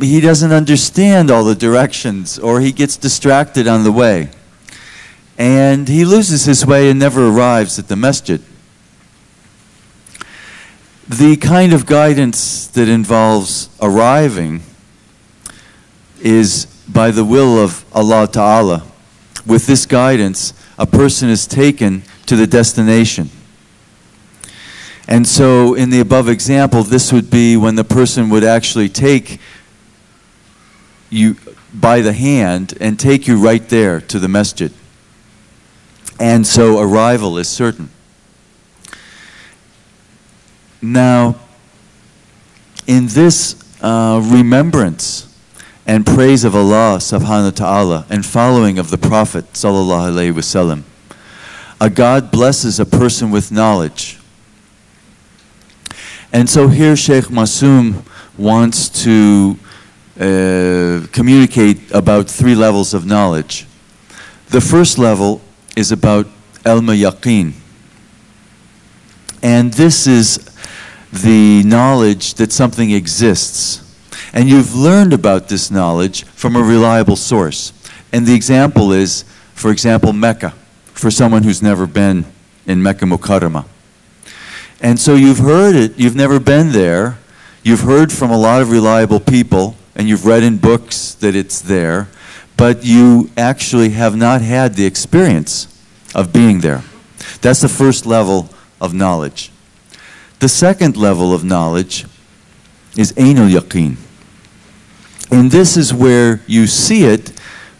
he doesn't understand all the directions or he gets distracted on the way. And he loses his way and never arrives at the masjid. The kind of guidance that involves arriving is by the will of Allah Ta'ala. With this guidance, a person is taken to the destination. And so, in the above example, this would be when the person would actually take you by the hand and take you right there to the masjid. And so, arrival is certain. Now, in this uh, remembrance and praise of Allah subhanahu wa ta'ala and following of the Prophet sallallahu alaihi wasallam, a God blesses a person with knowledge. And so here Sheikh Masum wants to uh, communicate about three levels of knowledge. The first level is about ilm yaqeen. And this is the knowledge that something exists. And you've learned about this knowledge from a reliable source. And the example is, for example, Mecca, for someone who's never been in Mecca Mukarramah. And so you've heard it, you've never been there, you've heard from a lot of reliable people, and you've read in books that it's there, but you actually have not had the experience of being there. That's the first level of knowledge. The second level of knowledge is ainul yaqeen. And this is where you see it,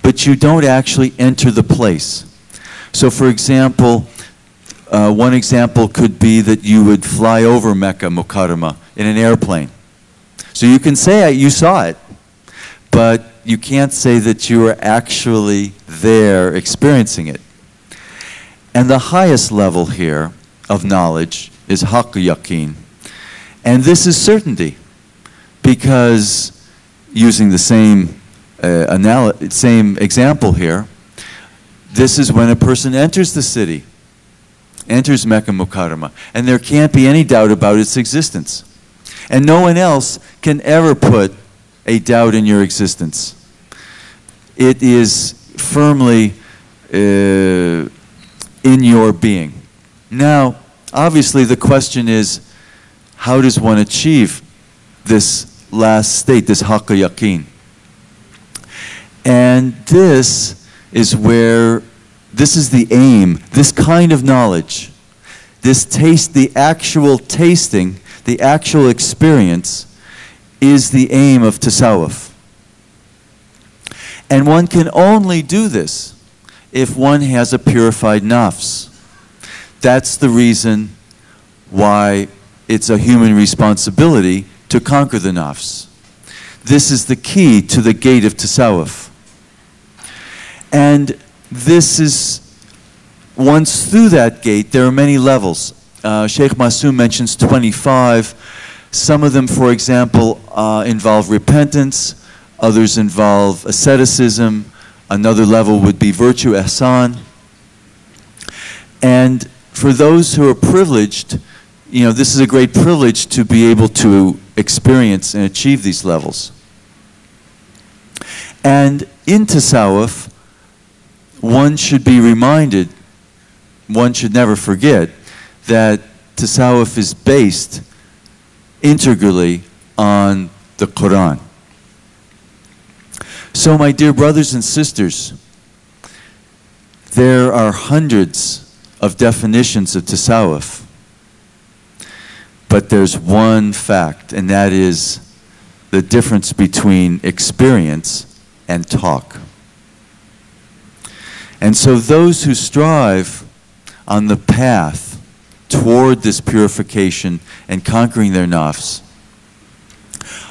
but you don't actually enter the place. So, for example, uh, one example could be that you would fly over Mecca Mukarramah in an airplane. So you can say you saw it, but you can't say that you are actually there experiencing it. And the highest level here of knowledge is yaqeen. And this is certainty because using the same uh, same example here, this is when a person enters the city, enters Mecca Mukarramah, and there can't be any doubt about its existence. And no one else can ever put a doubt in your existence. It is firmly uh, in your being. Now, obviously, the question is how does one achieve this last state, this haqq yaqeen? And this is where, this is the aim, this kind of knowledge, this taste, the actual tasting, the actual experience, is the aim of tasawwuf. And one can only do this if one has a purified nafs. That's the reason why it's a human responsibility to conquer the nafs. This is the key to the gate of tasawwuf. And this is, once through that gate, there are many levels. Uh, Sheikh Masum mentions 25. Some of them, for example, uh, involve repentance, others involve asceticism, another level would be virtue, ihsan. And for those who are privileged, you know, this is a great privilege to be able to experience and achieve these levels. And in Tasawwuf, one should be reminded, one should never forget, that Tasawwuf is based integrally on the Quran. So, my dear brothers and sisters, there are hundreds of definitions of tasawwuf. But there's one fact, and that is the difference between experience and talk. And so those who strive on the path toward this purification and conquering their nafs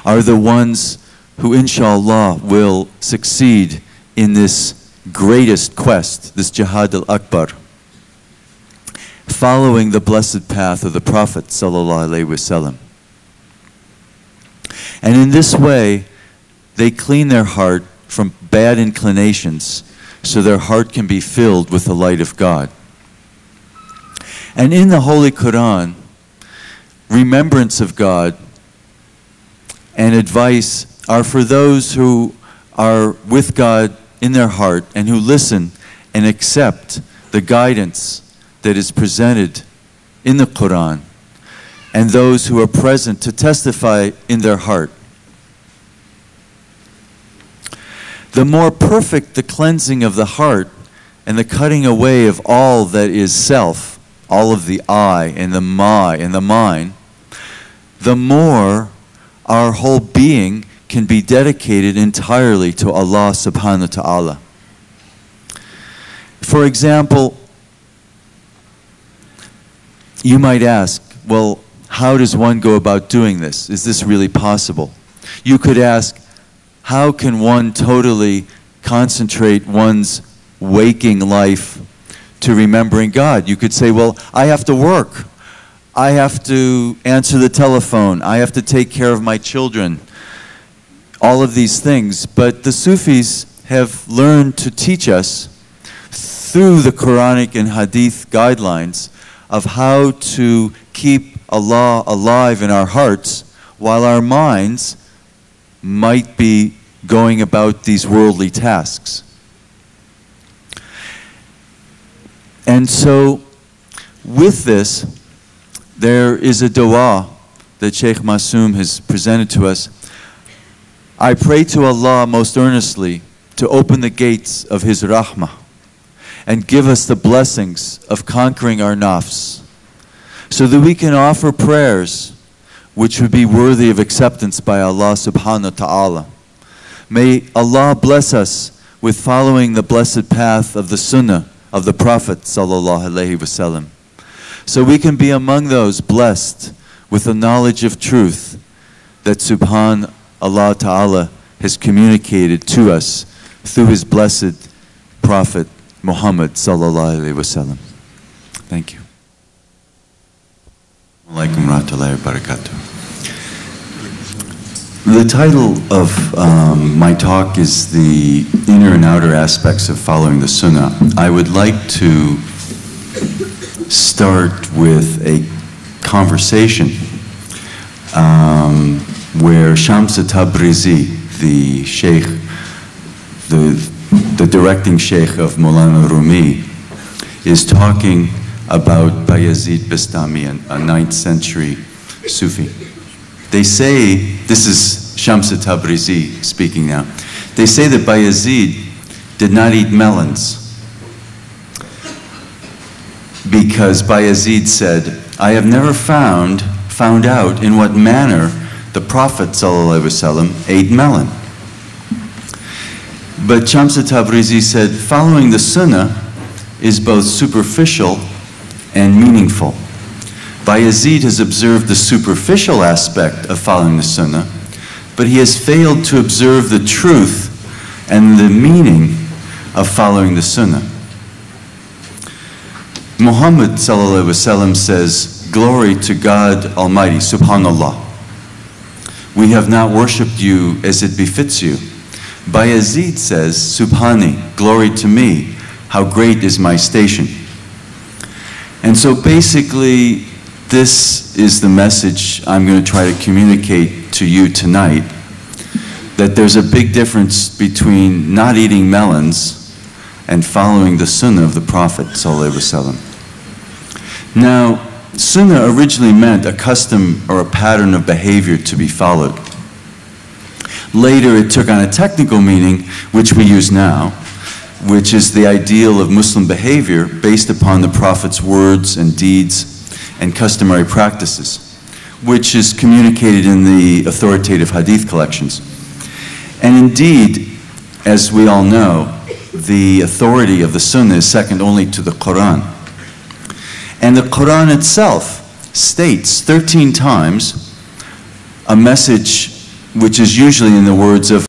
are the ones who, inshallah, will succeed in this greatest quest, this jihad al akbar following the blessed path of the Prophet. And in this way, they clean their heart from bad inclinations so their heart can be filled with the light of God. And in the Holy Quran, remembrance of God and advice are for those who are with God in their heart and who listen and accept the guidance that is presented in the Quran and those who are present to testify in their heart. The more perfect the cleansing of the heart and the cutting away of all that is self, all of the I and the my and the mine, the more our whole being can be dedicated entirely to Allah subhanahu wa ta'ala. For example, you might ask, well, how does one go about doing this? Is this really possible? You could ask, how can one totally concentrate one's waking life to remembering God? You could say, well, I have to work. I have to answer the telephone. I have to take care of my children. All of these things. But the Sufis have learned to teach us through the Quranic and Hadith guidelines of how to keep Allah alive in our hearts while our minds might be going about these worldly tasks. And so, with this, there is a dua that Sheikh Masum has presented to us. I pray to Allah most earnestly to open the gates of His rahmah and give us the blessings of conquering our nafs so that we can offer prayers which would be worthy of acceptance by Allah subhanahu wa ta'ala. May Allah bless us with following the blessed path of the sunnah of the Prophet wasallam. So we can be among those blessed with the knowledge of truth that subhan Allah ta'ala has communicated to us through his blessed Prophet Muhammad sallallahu alaihi wasallam. Thank you. Alaikum rahmatullahi barakatuh. The title of um, my talk is the inner and outer aspects of following the Sunnah. I would like to start with a conversation um, where Shamsa Tabrizi, the Sheikh, the, the directing Sheikh of Mulana Rumi, is talking about Bayazid Bistami, a 9th century Sufi. They say, this is Shamsa Tabrizi speaking now, they say that Bayazid did not eat melons because Bayazid said, I have never found, found out in what manner the Prophet ﷺ ate melon. But Shamsa Tabrizi said, following the Sunnah is both superficial and meaningful. Bayazid has observed the superficial aspect of following the Sunnah, but he has failed to observe the truth and the meaning of following the Sunnah. Muhammad ﷺ says, Glory to God Almighty, Subhanallah. We have not worshipped you as it befits you. Bayazid says, Subhani, glory to me, how great is my station. And so basically, this is the message I'm going to try to communicate to you tonight that there's a big difference between not eating melons and following the sunnah of the Prophet. Now, sunnah originally meant a custom or a pattern of behavior to be followed. Later, it took on a technical meaning, which we use now, which is the ideal of Muslim behavior based upon the Prophet's words and deeds and customary practices, which is communicated in the authoritative hadith collections. And indeed, as we all know, the authority of the Sunnah is second only to the Quran. And the Quran itself states 13 times a message which is usually in the words of